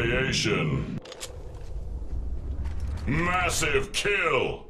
Humiliation. Massive kill.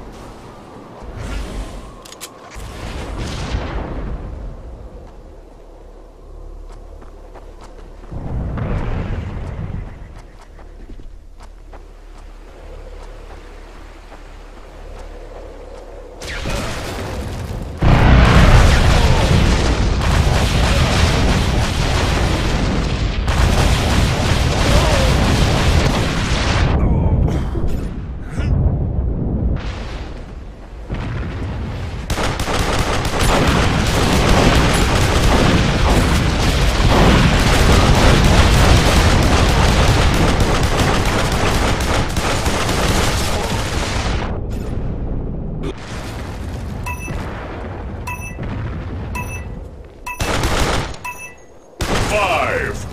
Five,